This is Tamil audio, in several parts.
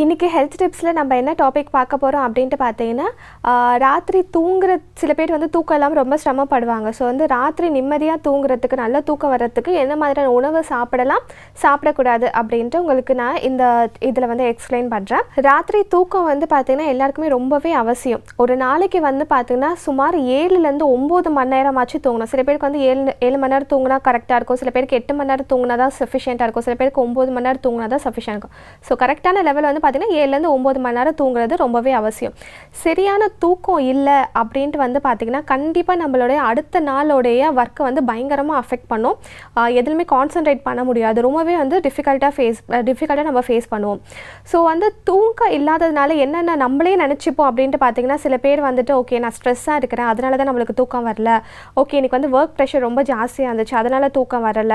இன்றைக்கி ஹெல்த் டிப்ஸில் நம்ம என்ன டாபிக் பார்க்க போகிறோம் அப்படின்ட்டு பார்த்தீங்கன்னா ராத்திரி தூங்குற சில பேர் வந்து தூக்கம் இல்லாமல் ரொம்ப சிரமப்படுவாங்க. ஸோ வந்து ராத்திரி நிம்மதியாக தூங்குறதுக்கு நல்ல தூக்கம் வர்றதுக்கு என்ன மாதிரியான உணவு சாப்பிடலாம் சாப்பிடக்கூடாது அப்படின்ட்டு உங்களுக்கு நான் இந்த இதில் வந்து எக்ஸ்பிளைன் பண்ணுறேன் ராத்திரி தூக்கம் வந்து பார்த்திங்கன்னா எல்லாருக்குமே ரொம்பவே அவசியம். ஒரு நாளைக்கு வந்து பார்த்திங்கன்னா சுமார் ஏழுலேருந்து ஒம்பது மணி நேரமாச்சும் தூங்கணும். சில பேருக்கு வந்து ஏழு ஏழு மணி நேரம் தூங்கினா கரெக்டாக இருக்கும். சில பேருக்கு எட்டு மணி நேரம் தூங்கினா தான் சஃபிஷியண்ட்டாக இருக்கும். சில பேருக்கு ஒம்பது மணி நேரம் தூங்கினா தான் சஃபிஷியன் இருக்கும். ஸோ கரெக்டான லெவல் வந்து பார்த்திங்கன்னா ஏழுலேருந்து ஒம்பது மணி நேரம் தூங்குறது ரொம்பவே அவசியம். சரியான தூக்கம் இல்லை அப்படின்ட்டு வந்து பார்த்திங்கன்னா கண்டிப்பாக நம்மளுடைய அடுத்த நாளோடைய ஒர்க்கை வந்து பயங்கரமாக அஃபெக்ட் பண்ணும். ஆஹ் எதுலையுமே கான்சென்ட்ரேட் பண்ண முடியாது. ரொம்பவே வந்து டிஃபிகல்ட்டாக ஃபேஸ் டிஃபிகல்ட்டாக நம்ம ஃபேஸ் பண்ணுவோம். ஸோ வந்து தூக்கம் இல்லாததுனால என்னென்ன நம்மளே நினச்சிப்போம் அப்படின்ட்டு பார்த்தீங்கன்னா சில பேர் வந்துட்டு ஓகே நான் ஸ்ட்ரெஸ்ஸாக இருக்கிறேன். அதனால தான் நம்மளுக்கு தூக்கம் வரல. ஓகே எனக்கு வந்து ஒர்க் ப்ரெஷர் ரொம்ப ஜாஸ்தியாக இருந்துச்சு. அதனால் தூக்கம் வரல.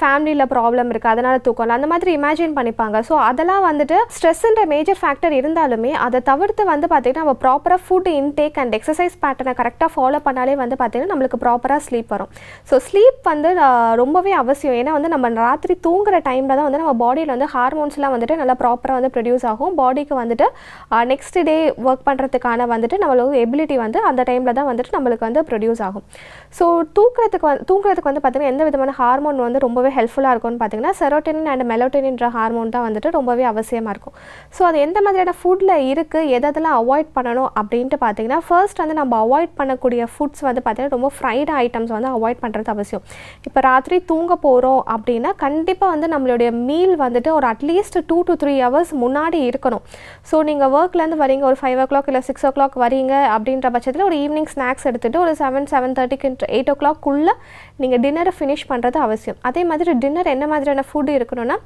ஃபேமிலியில் ப்ராப்ளம் இருக்குது அதனால் தூக்கம் இல்லை அந்த மாதிரி இமேஜின் பண்ணிப்பாங்க. ஸோ அதெல்லாம் வந்துட்டு ஸ்ட்ரெஸ்ன்ற மேஜர் ஃபேக்டர் இருந்தாலுமே அதை தவிர்த்து வந்து பார்த்திங்கன்னா நம்ம ப்ராப்பராக ஃபுட் இன்டேக் அண்ட் எக்ஸசைஸ் பேட்டர்னை கரெக்டாக ஃபாலோ பண்ணாலே வந்து பார்த்திங்கன்னா நம்மளுக்கு ப்ராப்பராக ஸ்லீப் வரும். ஸோ ஸ்லீப் வந்து ரொம்பவே அவசியம். ஏன்னா வந்து நம்ம ராத்திரி தூங்குற டைமில் தான் வந்து நம்ம பாடியில் வந்து ஹார்மோன்ஸ்லாம் வந்துட்டு நல்லா ப்ராப்பராக வந்து ப்ரொடியூஸ் ஆகும். பாடிக்கு வந்துட்டு நெக்ஸ்ட் டே ஒர்க் பண்ணுறதுக்கான வந்துட்டு நம்மளோட எபிலிட்டி வந்து அந்த டைமில் தான் வந்துட்டு நம்மளுக்கு வந்து ப்ரொடியூஸ் ஆகும். ஸோ தூங்குறதுக்கு வந்து தூங்குறதுக்கு வந்து பார்த்திங்கன்னா எந்த விதமான ஹார்மோன் வந்து ரொம்பவே ஹெல்ப்ஃபுல்லாக இருக்கும்னு பார்த்தீங்கன்னா செரோட்டனின் அண்ட் மெலோட்டனின்ற ஹார்மோன் தான் வந்துட்டு ரொம்பவே அவசியமாக இருக்கும். ஸோ அது எந்த மாதிரியான ஃபுட்டில் இருக்குது எதெல்லாம் அவாய்ட் பண்ணணும் அப்படின்ட்டு பார்த்தீங்கன்னா ஃபர்ஸ்ட் வந்து நம்ம அவாய்ட் பண்ணக்கூடிய ஃபுட்ஸ் வந்து பார்த்திங்கன்னா ரொம்ப ஃப்ரைடு ஐட்டம்ஸ் வந்து அவாய்ட் பண்ணுறது அவசியம். இப்போ ராத்திரி தூங்க போகிறோம் அப்படின்னா கண்டிப்பாக வந்து நம்மளுடைய மீல் வந்துட்டு ஒரு at least two to three hours முன்னாடி இருக்கணும். ஸோ நீங்கள் ஒர்க்லேருந்து வரீங்க ஒரு ஃபைவ் ஓ கிளாக் இல்லை சிக்ஸ் ஓ கிளாக் வரீங்க அப்படின்ற பட்சத்தில் ஒரு ஈவினிங் ஸ்நாக்ஸ் எடுத்துகிட்டு ஒரு செவன் செவன் தேர்ட்டிக்கு எயிட் ஓ கிளாக்குள்ளே நீங்கள் டின்னரை ஃபினிஷ் பண்ணுறது அவசியம். அதே மாதிரி டின்னர் என்ன மாதிரியான ஃபுட் இருக்கணும்னா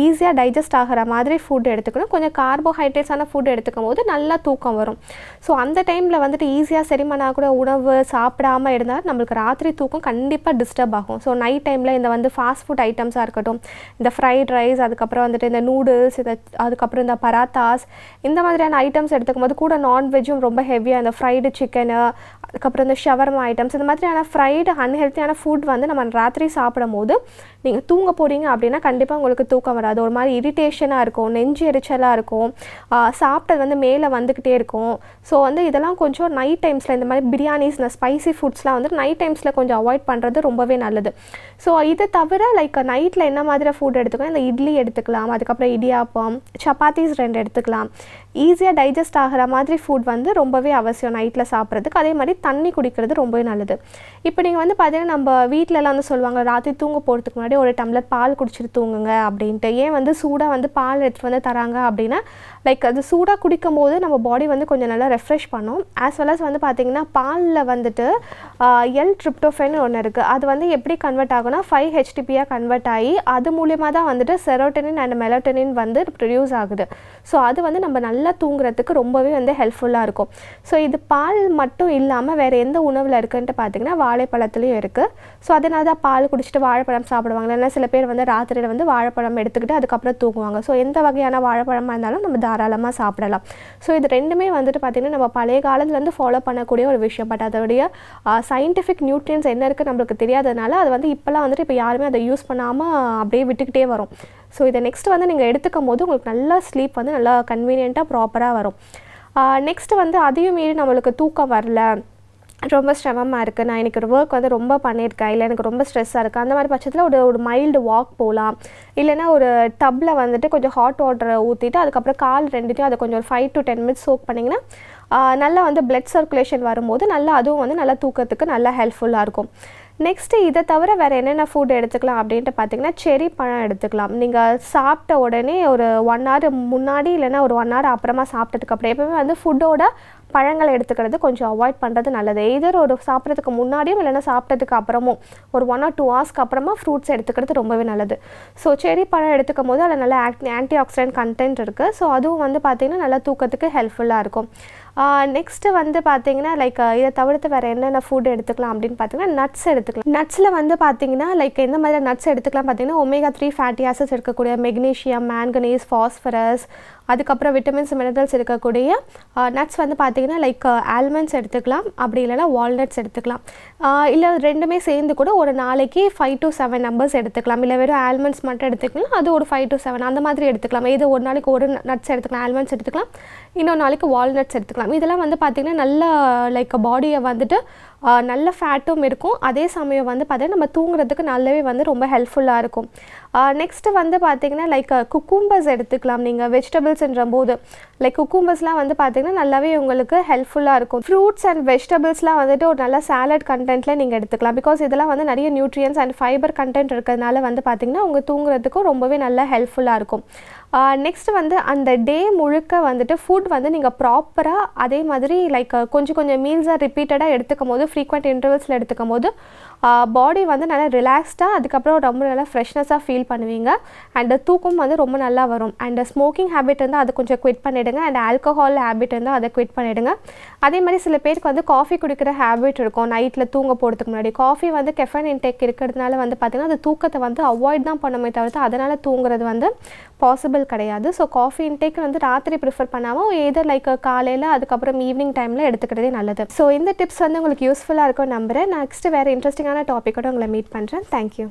ஈஸியாக டைஜஸ்ட் ஆகிற மாதிரி ஃபுட் எடுத்துக்கணும். கொஞ்சம் கார்போஹைட்ரேட்ஸான ஃபுட் எடுத்துக்கும் போது நல்லா தூக்கம் வரும். ஸோ அந்த டைமில் வந்துட்டு ஈஸியாக செரிமான கூட உணவு சாப்பிடாம இருந்தால் நம்மளுக்கு ராத்திரி தூக்கம் கண்டிப்பாக டிஸ்டர்ப் ஆகும். ஸோ நைட் டைமில் இந்த வந்து ஃபாஸ்ட் ஃபுட் ஐட்டம்ஸாக இருக்கட்டும் இந்த ஃப்ரைட் ரைஸ் அதுக்கப்புறம் வந்துட்டு இந்த நூடுல்ஸ் இந்த அதுக்கப்புறம் இந்த பராத்தாஸ் இந்த மாதிரியான ஐட்டம்ஸ் எடுத்துக்கும் போது கூட நான்வெஜ்ஜும் ரொம்ப ஹெவியாக இந்த ஃப்ரைடு சிக்கனு அதுக்கப்புறம் இந்த ஷவர்மா ஐட்டம்ஸ் இந்த மாதிரியான ஃப்ரைடு அன்ஹெல்த்தியான ஃபுட் வந்து நம்ம ராத்திரி சாப்பிடும் போது நீங்கள் தூங்க போகிறீங்க அப்படின்னா கண்டிப்பாக உங்களுக்கு தூக்கம் வராது. ஒரு மாதிரி இரிட்டேஷனாக இருக்கும் நெஞ்சு எரிச்சலாக இருக்கும். சாப்பிட்டது வந்து மேலே வந்துக்கிட்டே இருக்கும். ஸோ வந்து இதெல்லாம் கொஞ்சம் நைட் டைம்ஸில் இந்த மாதிரி பிரியாணிஸ் இந்த ஸ்பைசி ஃபுட்ஸ்லாம் வந்து நைட் டைம்ஸில் கொஞ்சம் அவாய்ட் பண்ணுறது ரொம்பவே நல்லது. ஸோ இது தவிர லைக் நைட்டில் என்ன மாதிரி ஃபுட் எடுத்துக்கலாம்? இந்த இட்லி எடுத்துக்கலாம். அதுக்கப்புறம் இடியாப்பம் சப்பாத்திஸ் ரெண்டு எடுத்துக்கலாம். ஈஸியாக டைஜஸ்ட் ஆகிற மாதிரி ஃபுட் வந்து ரொம்பவே அவசியம் நைட்டில் சாப்பிட்றதுக்கு. அதே மாதிரி தண்ணி குடிக்கிறது ரொம்பவே நல்லது. இப்போ நீங்கள் வந்து பார்த்தீங்கன்னா நம்ம வீட்டிலலாம் வந்து சொல்லுவாங்க ராத்திரி தூங்க போகிறதுக்கு முன்னாடி ஒரு டம்ளர் பால் குடிச்சிட்டு தூங்குங்க அப்படின்ட்டு. ஏன் வந்து சூடாக வந்து பால் எடுத்துகிட்டு வந்து தராங்க அப்படின்னா லைக் அது சூடாக குடிக்கும் போது நம்ம பாடி வந்து கொஞ்சம் நல்லா ரெஃப்ரெஷ் பண்ணும். ஆஸ் வெல் அஸ் வந்து பார்த்திங்கன்னா பாலில் வந்துட்டு எல் ட்ரிப்டோஃபென் ஒன்று இருக்குது அது வந்து எப்படி கன்வெர்ட் ஆகும்னா ஃபைவ் ஹெச்டிபியாக கன்வெர்ட் ஆகி அது மூலியமாக தான் வந்துட்டு செரோட்டனின் அண்ட் மெலோட்டனின் வந்து ப்ரொடியூஸ் ஆகுது. ஸோ அது வந்து நம்ம நல்லா தூங்குறதுக்கு ரொம்பவே வந்து ஹெல்ப்ஃபுல்லாக இருக்கும். ஸோ இது பால் மட்டும் இல்லாமல் வேறு எந்த உணவில் இருக்குன்ட்டு பார்த்தீங்கன்னா வாழைப்பழத்துலேயும் இருக்குது ஸோ அதனால தான் பால் குடிச்சிட்டு வாழைப்பழம் சாப்பிடுவாங்க. இல்லைன்னா சில பேர் வந்து ராத்திரியில் வந்து வாழைப்பழம் எடுத்துக்கிட்டு அதுக்கப்புறம் தூங்குவாங்க. ஸோ எந்த வகையான வாழைப்பழமாக இருந்தாலும் நம்ம தாராளமாக சாப்பிடலாம். ஸோ இது ரெண்டுமே வந்துட்டு பார்த்திங்கன்னா நம்ம பழைய காலத்துலேருந்து ஃபாலோ பண்ணக்கூடிய ஒரு விஷயம். பட் அதோடைய சயின்டிஃபிக் நியூட்ரியன்ஸ் என்ன இருக்குது நம்மளுக்கு தெரியாததுனால அது வந்து இப்போல்லாம் வந்துட்டு இப்போ யாருமே அதை யூஸ் பண்ணாமல் அப்படியே விட்டுக்கிட்டே வரும். ஸோ இதை நெக்ஸ்ட் வந்து நீங்கள் எடுத்துக்கும் போது உங்களுக்கு நல்லா ஸ்லீப் வந்து நல்லா கன்வீனியண்ட்டாக ப்ராப்பராக வரும். நெக்ஸ்ட் வந்து அதையும் மீறி நம்மளுக்கு தூக்கம் வரல. ரொம்ப சிரமமாக இருக்குது நான் எனக்கு ஒரு ஒர்க் வந்து ரொம்ப பண்ணியிருக்கேன் இல்லை எனக்கு ரொம்ப ஸ்ட்ரெஸ்ஸாக இருக்குது அந்த மாதிரி பட்சத்தில் ஒரு ஒரு மைல்டு வாக் போகலாம் இல்லைன்னா ஒரு டப்பில் வந்துட்டு கொஞ்சம் ஹாட் வாட்டரை ஊற்றிட்டு அதுக்கப்புறம் கால் ரெண்டுத்தையும் அதை கொஞ்சம் ஒரு five to ten minutes soak பண்ணிங்கன்னா நல்லா வந்து பிளட் சர்க்குலேஷன் வரும்போது நல்லா அதுவும் வந்து நல்லா தூக்கத்துக்கு நல்லா ஹெல்ப்ஃபுல்லாக இருக்கும். நெக்ஸ்ட்டு இதை தவிர வேறு என்னென்ன ஃபுட் எடுத்துக்கலாம் அப்படின்ட்டு பார்த்தீங்கன்னா செரி பழம் எடுத்துக்கலாம். நீங்கள் சாப்பிட்ட உடனே ஒரு ஒன் ஹவர் முன்னாடி இல்லைன்னா ஒரு ஒன் ஹவர் அப்புறமா சாப்பிட்டதுக்கு அப்புறம் எப்பவுமே வந்து ஃபுட்டோட பழங்களை எடுத்துக்கிறது கொஞ்சம் அவாய்ட் பண்ணுறது நல்லது. எதர் ஒரு சாப்பிட்றதுக்கு முன்னாடியும் இல்லைன்னா சாப்பிட்டதுக்கு அப்புறமும் ஒரு ஒன் ஆர் டூ ஹவர்ஸ்க்கு அப்புறமா ஃப்ரூட்ஸ் எடுத்துக்கிறது ரொம்பவே நல்லது. ஸோ செரி பழம் எடுத்துக்கும் போது அதில் நல்ல ஆன்டி ஆக்சிடென்ட் கண்டென்ட் இருக்குது ஸோ அதுவும் வந்து பார்த்திங்கன்னா நல்லா தூக்கத்துக்கு ஹெல்ப்ஃபுல்லாக இருக்கும். நெக்ஸ்ட்டு வந்து பார்த்தீங்கன்னா லைக் இதை தவிர்த்து வேறு என்னென்ன ஃபுட் எடுத்துக்கலாம் அப்படின்னு பார்த்தீங்கன்னா நட்ஸ் எடுத்துக்கலாம். நட்ஸில் வந்து பார்த்தீங்கன்னா லைக் எந்த மாதிரி நட்ஸ் எடுத்துக்கலாம் பார்த்தீங்கன்னா ஒமேகா த்ரீ ஃபேட்டி ஆசிட்ஸ் இருக்கக்கூடிய மெக்னீஷியம் மேங்கனீஸ் ஃபாஸ்பரஸ் அதுக்கப்புறம் விட்டமின்ஸ் மினரல்ஸ் இருக்கக்கூடிய நட்ஸ் வந்து பார்த்திங்கன்னா லைக் ஆல்மண்ட்ஸ் எடுத்துக்கலாம். அப்படி இல்லைனா வால்நட்ஸ் எடுத்துக்கலாம். இல்லை ரெண்டுமே சேர்ந்து கூட ஒரு நாளைக்கு ஃபைவ் டு செவன் நம்பர்ஸ் எடுத்துக்கலாம். இல்லை வெறும் ஆல்மண்ட்ஸ் மட்டும் எடுத்துக்கலாம். அது ஒரு ஃபைவ் டு செவன் அந்த மாதிரி எடுத்துக்கலாம். இது ஒரு நாளைக்கு ஒரு நட்ஸ் எடுத்துக்கலாம் ஆல்மண்ட்ஸ் எடுத்துக்கலாம். இன்னொரு நாளைக்கு வால்நட்ஸ் எடுத்துக்கலாம். இதெல்லாம் வந்து பார்த்திங்கன்னா நல்ல லைக் பாடியை வந்துட்டு நல்ல ஃபேட்டும் இருக்கும். அதே சமயம் வந்து பார்த்திங்கன்னா நம்ம தூங்குறதுக்கு நல்லாவே வந்து ரொம்ப ஹெல்ப்ஃபுல்லாக இருக்கும். நெக்ஸ்ட்டு வந்து பார்த்திங்கன்னா லைக் குக்கும்பர்ஸ் எடுத்துக்கலாம். நீங்கள் வெஜிடபிள்ஸ் வெஜிடபிள்ஸ்ன்ற போது லைக் குக்கும்பர்ஸ்லாம் வந்து பார்த்தீங்கன்னா நல்லாவே உங்களுக்கு ஹெல்ப்ஃபுல்லாக இருக்கும். ஃப்ரூட்ஸ் அண்ட் வெஜிடபிள்ஸ்லாம் வந்துட்டு ஒரு நல்ல சாலட் கண்டென்ட்டில் நீங்கள் எடுத்துக்கலாம். பிகாஸ் இதெல்லாம் வந்து நிறைய நியூட்ரியன்ஸ் அண்ட் ஃபைபர் கண்டென்ட் இருக்கிறதுனால வந்து பார்த்தீங்கன்னா உங்கள் தூங்குறதுக்கும் ரொம்பவே நல்லா ஹெல்ப்ஃபுல்லாக இருக்கும். நெக்ஸ்ட் வந்து அந்த டே முழுக்க வந்துட்டு ஃபுட் வந்து நீங்கள் ப்ராப்பராக அதே மாதிரி லைக் கொஞ்சம் கொஞ்சம் மீல்ஸாக ரிப்பீட்டடாக எடுத்துக்கும் போது ஃப்ரீக்வெண்ட் இன்டர்வல்ஸில் எடுத்துக்கும் போது பாடி வந்து நல்லா ரிலாக்ஸ்டாக அதுக்கப்புறம் ரொம்ப நல்லா ஃப்ரெஷ்னஸாக ஃபீல் பண்ணுவீங்க. அண்ட் தூக்கம் வந்து ரொம்ப நல்லா வரும். அண்ட் ஸ்மோக்கிங் ஹேபிட் இருந்தால் அதை கொஞ்சம் குவிட் பண்ணிவிடுங்க அண்ட் ஆல்கஹால் ஹேபிட் இருந்தால் அதை குவிட் பண்ணிவிடுங்க அதே மாதிரி சில பேருக்கு வந்து காஃபி குடிக்கிற ஹேபிட் இருக்கும். நைட்டில் தூங்க போகிறதுக்கு முன்னாடி. காஃபி வந்து கெஃபன் இன்டேக் இருக்கிறதுனால வந்து பார்த்திங்கன்னா அந்த தூக்கத்தை வந்து அவாய்ட் தான் பண்ணுமே தவிர்த்து அதனால் தூங்குறது வந்து பாசிபிள் கிடையாது. ஸோ காஃபி இன்டேக் வந்து ராத்திரி ப்ரிஃபர் பண்ணாமல் எதர் லைக் காலையில் அதுக்கப்புறம் ஈவினிங் டைமில் எடுத்துக்கிறதே நல்லது. ஸோ இந்த டிப்ஸ் வந்து உங்களுக்கு யூஸ்ஃபுல்லாக இருக்கும் நம்புகிறேன் நெக்ஸ்ட் வேறு இன்ட்ரெஸ்டிங்கான டாப்பிக்கோட உங்களை மீட் பண்ணுறேன் தேங்க்யூ